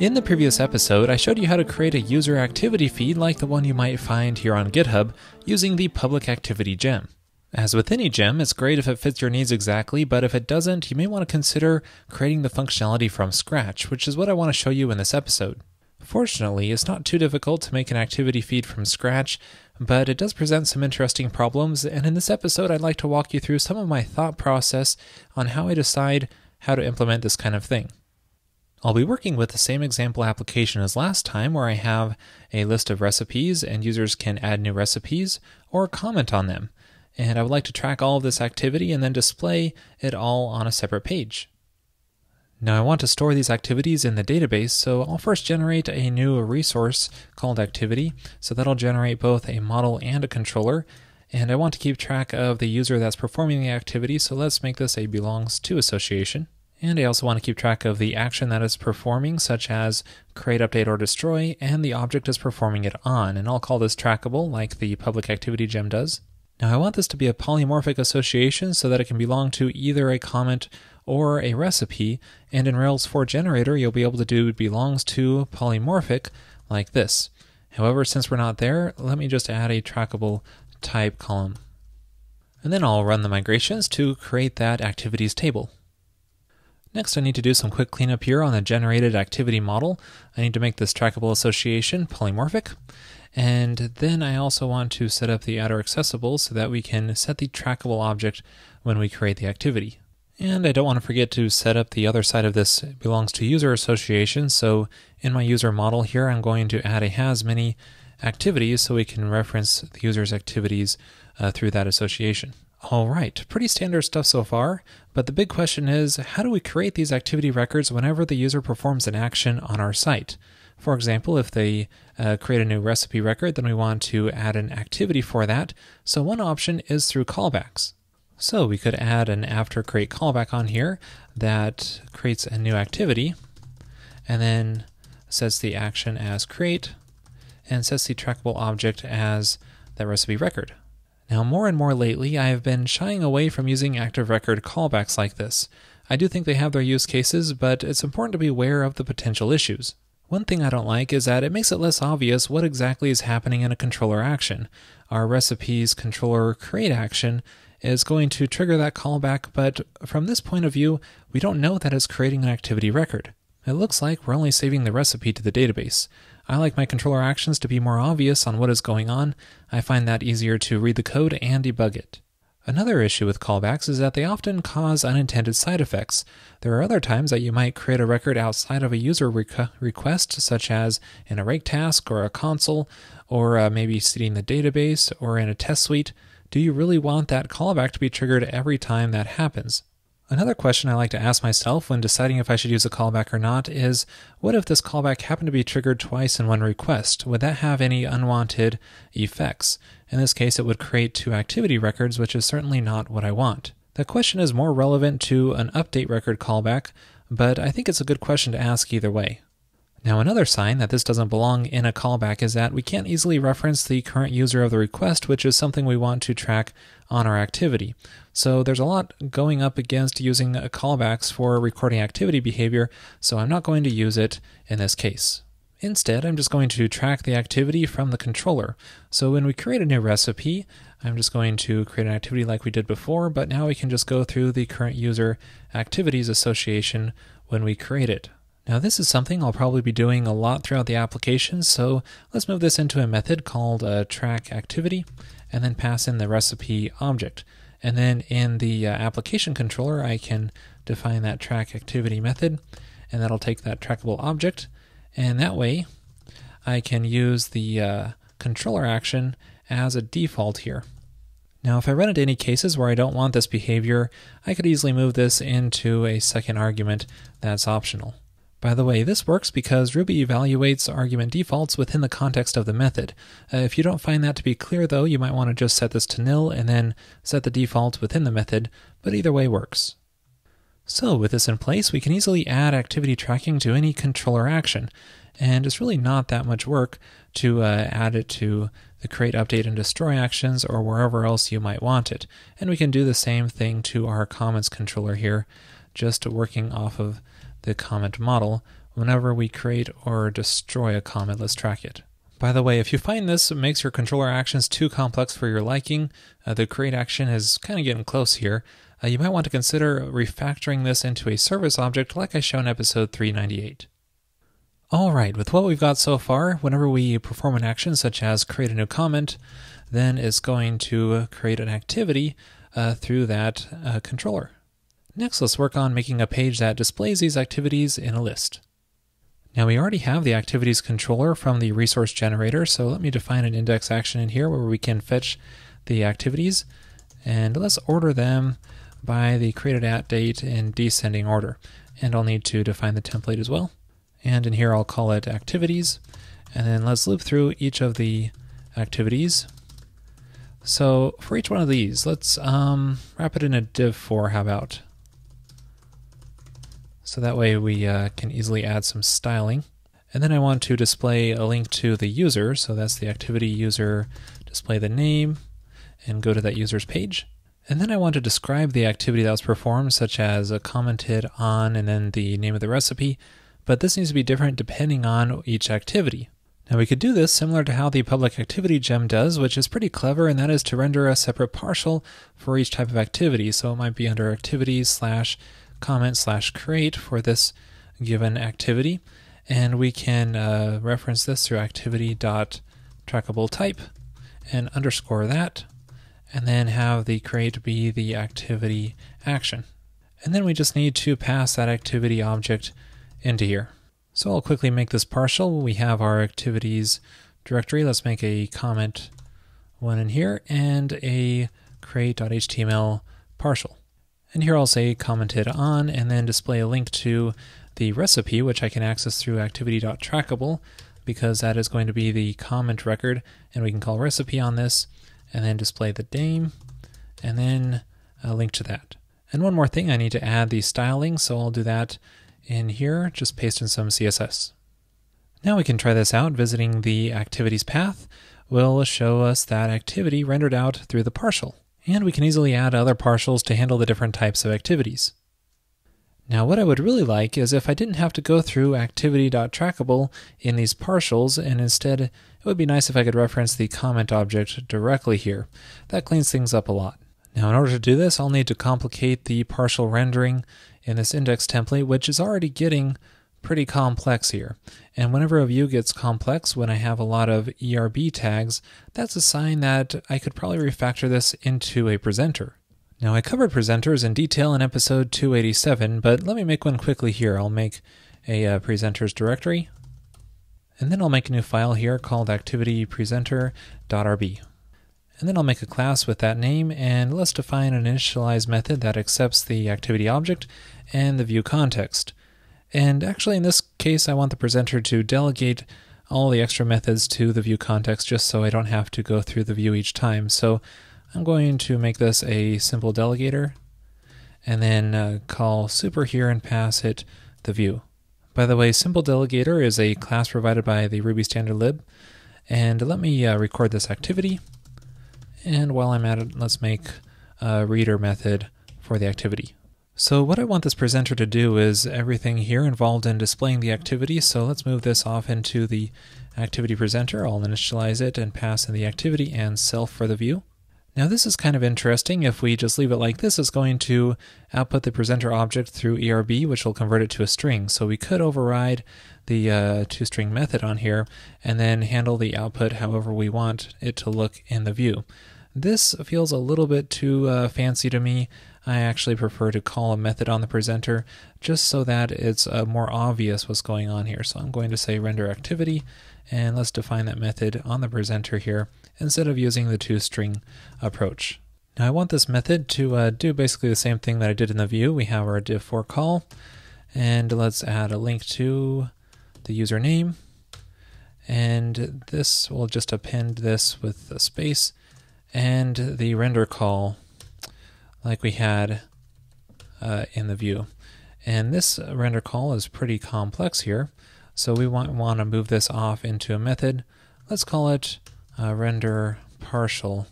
In the previous episode, I showed you how to create a user activity feed like the one you might find here on GitHub using the public activity gem. As with any gem, it's great if it fits your needs exactly, but if it doesn't, you may want to consider creating the functionality from scratch, which is what I want to show you in this episode. Fortunately, it's not too difficult to make an activity feed from scratch, but it does present some interesting problems, and in this episode, I'd like to walk you through some of my thought process on how I decide how to implement this kind of thing. I'll be working with the same example application as last time where I have a list of recipes and users can add new recipes or comment on them. And I would like to track all of this activity and then display it all on a separate page. Now I want to store these activities in the database, so I'll first generate a new resource called activity. So that'll generate both a model and a controller. And I want to keep track of the user that's performing the activity, so let's make this a belongs to association. And I also want to keep track of the action that it's performing, such as create, update, or destroy, and the object is performing it on. And I'll call this trackable, like the public activity gem does. Now I want this to be a polymorphic association so that it can belong to either a comment or a recipe. And in Rails 4 generator, you'll be able to do belongs to polymorphic like this. However, since we're not there, let me just add a trackable type column. And then I'll run the migrations to create that activities table. Next, I need to do some quick cleanup here on the generated activity model. I need to make this trackable association polymorphic. And then I also want to set up the attr accessible so that we can set the trackable object when we create the activity. And I don't want to forget to set up the other side of this belongs to user association. So in my user model here, I'm going to add a has many activities so we can reference the user's activities uh, through that association. All right, pretty standard stuff so far, but the big question is how do we create these activity records whenever the user performs an action on our site? For example, if they uh, create a new recipe record, then we want to add an activity for that. So one option is through callbacks. So we could add an after create callback on here that creates a new activity and then sets the action as create and sets the trackable object as that recipe record. Now, more and more lately, I have been shying away from using active record callbacks like this. I do think they have their use cases, but it's important to be aware of the potential issues. One thing I don't like is that it makes it less obvious what exactly is happening in a controller action. Our recipes controller create action is going to trigger that callback, but from this point of view, we don't know that it's creating an activity record. It looks like we're only saving the recipe to the database. I like my controller actions to be more obvious on what is going on. I find that easier to read the code and debug it. Another issue with callbacks is that they often cause unintended side effects. There are other times that you might create a record outside of a user requ- request, such as in a rake task or a console, or uh, maybe seeding the database or in a test suite. Do you really want that callback to be triggered every time that happens? Another question I like to ask myself when deciding if I should use a callback or not is what if this callback happened to be triggered twice in one request? Would that have any unwanted effects? In this case, it would create two activity records, which is certainly not what I want. The question is more relevant to an update record callback, but I think it's a good question to ask either way. Now, another sign that this doesn't belong in a callback is that we can't easily reference the current user of the request, which is something we want to track on our activity. So there's a lot going up against using callbacks for recording activity behavior, so I'm not going to use it in this case. Instead, I'm just going to track the activity from the controller. So when we create a new recipe, I'm just going to create an activity like we did before, but now we can just go through the current user activities association when we create it. Now this is something I'll probably be doing a lot throughout the application, so let's move this into a method called a track activity, and then pass in the recipe object. And then in the uh, application controller, I can define that track activity method, and that'll take that trackable object, and that way I can use the uh, controller action as a default here. Now, if I run into any cases where I don't want this behavior, I could easily move this into a second argument that's optional. By the way, this works because Ruby evaluates argument defaults within the context of the method. Uh, if you don't find that to be clear though, you might want to just set this to nil and then set the default within the method, but either way works. So with this in place, we can easily add activity tracking to any controller action, and it's really not that much work to uh, add it to the create, update, and destroy actions or wherever else you might want it. And we can do the same thing to our comments controller here, just working off of the comment model whenever we create or destroy a comment, let's track it. By the way, if you find this makes your controller actions too complex for your liking, uh, the create action is kind of getting close here, uh, you might want to consider refactoring this into a service object like I show in episode 398. Alright, with what we've got so far, whenever we perform an action such as create a new comment, then it's going to create an activity uh, through that uh, controller. Next, let's work on making a page that displays these activities in a list. Now we already have the activities controller from the resource generator, so let me define an index action in here where we can fetch the activities, and let's order them by the created at date in descending order. And I'll need to define the template as well. And in here I'll call it activities, and then let's loop through each of the activities. So for each one of these, let's um, wrap it in a div for, how about? So that way we uh, can easily add some styling. And then I want to display a link to the user. So that's the activity user, display the name, and go to that user's page. And then I want to describe the activity that was performed, such as a commented on and then the name of the recipe. But this needs to be different depending on each activity. Now we could do this similar to how the public activity gem does, which is pretty clever, and that is to render a separate partial for each type of activity. So it might be under activities slash comment slash create for this given activity. And we can uh, reference this through activity dot trackable type and underscore that, and then have the create be the activity action. And then we just need to pass that activity object into here. So I'll quickly make this partial. We have our activities directory. Let's make a comment one in here and a create.html partial. And here I'll say commented on and then display a link to the recipe, which I can access through activity.trackable because that is going to be the comment record. And we can call recipe on this and then display the name and then a link to that. And one more thing, I need to add the styling, so I'll do that in here, just paste in some CSS. Now we can try this out. Visiting the activities path will show us that activity rendered out through the partial and we can easily add other partials to handle the different types of activities. Now what I would really like is if I didn't have to go through activity.trackable in these partials and instead it would be nice if I could reference the comment object directly here. That cleans things up a lot. Now in order to do this I'll need to complicate the partial rendering in this index template which is already getting pretty complex here. And whenever a view gets complex, when I have a lot of ERB tags, that's a sign that I could probably refactor this into a presenter. Now I covered presenters in detail in episode 287, but let me make one quickly here. I'll make a uh, presenters directory, and then I'll make a new file here called activitypresenter.rb. And then I'll make a class with that name, and let's define an initialize method that accepts the activity object and the view context. And actually, in this case, I want the presenter to delegate all the extra methods to the view context just so I don't have to go through the view each time. So I'm going to make this a simple delegator and then uh, call super here and pass it the view. By the way, simple delegator is a class provided by the Ruby standard lib. And let me uh, record this activity. And while I'm at it, let's make a reader method for the activity. So what I want this presenter to do is everything here involved in displaying the activity. So let's move this off into the activity presenter. I'll initialize it and pass in the activity and self for the view. Now this is kind of interesting. If we just leave it like this, it's going to output the presenter object through ERB, which will convert it to a string. So we could override the uh, toString method on here and then handle the output however we want it to look in the view. This feels a little bit too uh, fancy to me. I actually prefer to call a method on the presenter just so that it's uh, more obvious what's going on here. So I'm going to say render activity and let's define that method on the presenter here instead of using the two string approach. Now I want this method to uh, do basically the same thing that I did in the view. We have our div for call and let's add a link to the username and this will just append this with a space and the render call like we had uh, in the view. And this render call is pretty complex here, so we want, want to move this off into a method. Let's call it uh, render partial,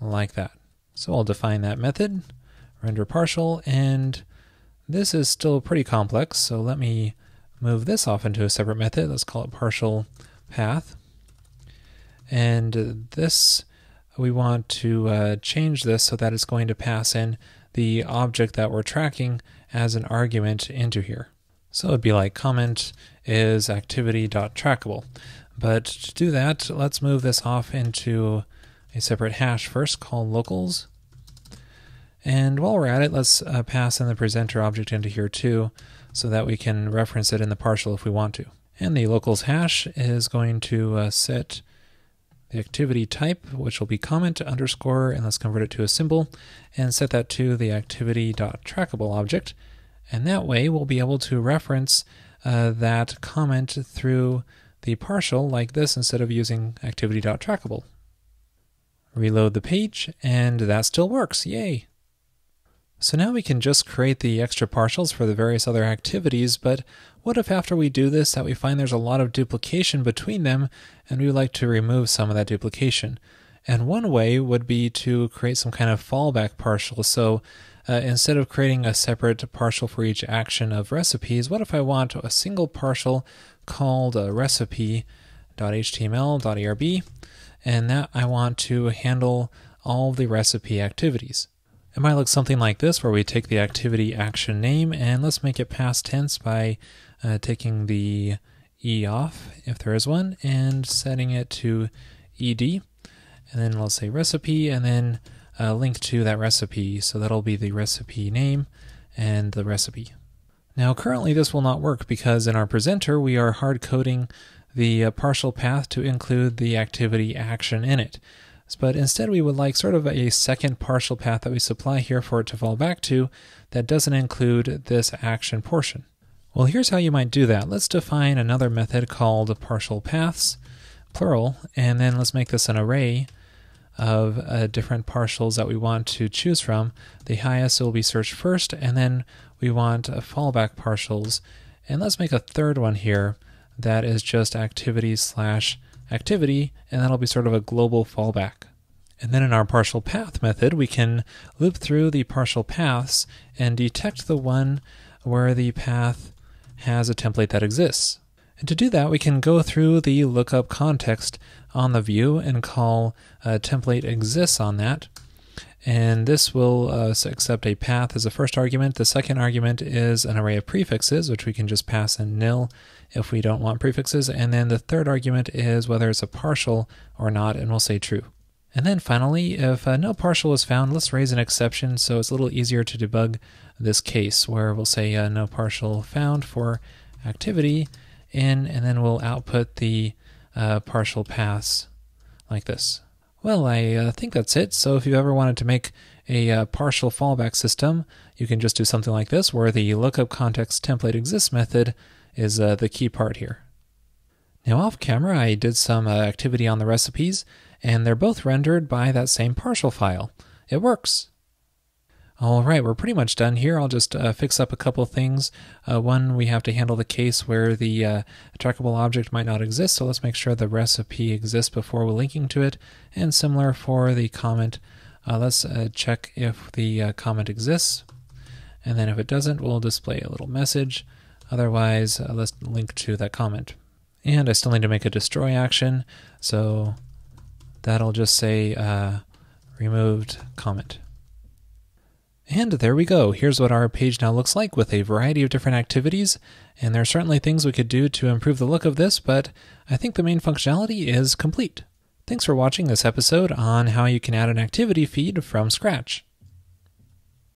like that. So I'll define that method, render partial, and this is still pretty complex, so let me move this off into a separate method. Let's call it partial path. And this, we want to uh, change this so that it's going to pass in the object that we're tracking as an argument into here. So it'd be like comment is activity.trackable. But to do that, let's move this off into a separate hash first called locals. And while we're at it, let's uh, pass in the presenter object into here too, so that we can reference it in the partial if we want to. And the locals hash is going to uh, set the activity type, which will be comment underscore, and let's convert it to a symbol, and set that to the activity.trackable object. And that way we'll be able to reference uh, that comment through the partial like this instead of using activity.trackable. Reload the page, and that still works. Yay! So now we can just create the extra partials for the various other activities, but what if after we do this that we find there's a lot of duplication between them and we would like to remove some of that duplication? And one way would be to create some kind of fallback partial. So uh, instead of creating a separate partial for each action of recipes, what if I want a single partial called uh, recipe.html.erb and that I want to handle all the recipe activities? It might look something like this, where we take the activity action name and let's make it past tense by uh, taking the E off, if there is one, and setting it to ED. And then we'll say recipe and then a link to that recipe. So that'll be the recipe name and the recipe. Now, currently, this will not work because in our presenter, we are hard coding the uh, partial path to include the activity action in it. But instead, we would like sort of a second partial path that we supply here for it to fall back to that doesn't include this action portion. Well, here's how you might do that. Let's define another method called partial paths, plural, and then let's make this an array of uh, different partials that we want to choose from. The highest will be searched first, and then we want uh, fallback partials. And let's make a third one here that is just activity slash activity, and that'll be sort of a global fallback. And then in our partial path method, we can loop through the partial paths and detect the one where the path has a template that exists. And to do that, we can go through the lookup context on the view and call a template exists on that. And this will uh, accept a path as a first argument. The second argument is an array of prefixes, which we can just pass in nil if we don't want prefixes. And then the third argument is whether it's a partial or not, and we'll say true. And then finally, if uh, no partial is found, let's raise an exception so it's a little easier to debug this case where we'll say uh, no partial found for activity in, and then we'll output the uh, partial paths like this. Well, I uh, think that's it. So if you ever wanted to make a uh, partial fallback system, you can just do something like this where the lookup context template exists method is uh, the key part here. Now off camera I did some uh, activity on the recipes and they're both rendered by that same partial file. It works. All right, we're pretty much done here. I'll just uh, fix up a couple things. Uh, one, we have to handle the case where the uh, trackable object might not exist, so let's make sure the recipe exists before we're linking to it. And similar for the comment, uh, let's uh, check if the uh, comment exists. And then if it doesn't, we'll display a little message. Otherwise, uh, let's link to that comment. And I still need to make a destroy action, so that'll just say uh, removed comment. And there we go. Here's what our page now looks like with a variety of different activities. And there are certainly things we could do to improve the look of this, but I think the main functionality is complete. Thanks for watching this episode on how you can add an activity feed from scratch.